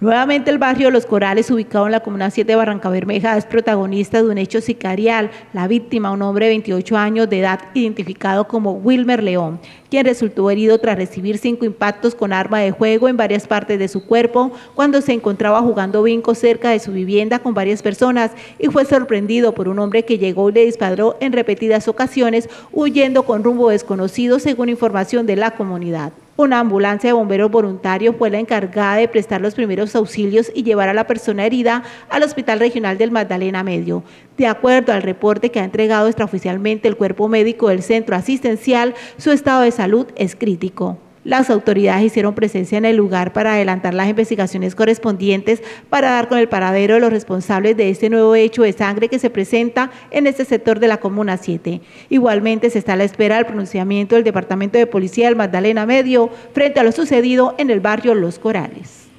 Nuevamente el barrio Los Corales, ubicado en la Comuna 7 de Barranca Bermeja, es protagonista de un hecho sicarial. La víctima, un hombre de 28 años de edad, identificado como Wilmer León, quien resultó herido tras recibir cinco impactos con arma de juego en varias partes de su cuerpo cuando se encontraba jugando vinco cerca de su vivienda con varias personas y fue sorprendido por un hombre que llegó y le disparó en repetidas ocasiones, huyendo con rumbo desconocido según información de la comunidad. Una ambulancia de bomberos voluntarios fue la encargada de prestar los primeros auxilios y llevar a la persona herida al Hospital Regional del Magdalena Medio. De acuerdo al reporte que ha entregado extraoficialmente el cuerpo médico del centro asistencial, su estado de salud es crítico. Las autoridades hicieron presencia en el lugar para adelantar las investigaciones correspondientes para dar con el paradero de los responsables de este nuevo hecho de sangre que se presenta en este sector de la Comuna 7. Igualmente se está a la espera del pronunciamiento del Departamento de Policía del Magdalena Medio frente a lo sucedido en el barrio Los Corales.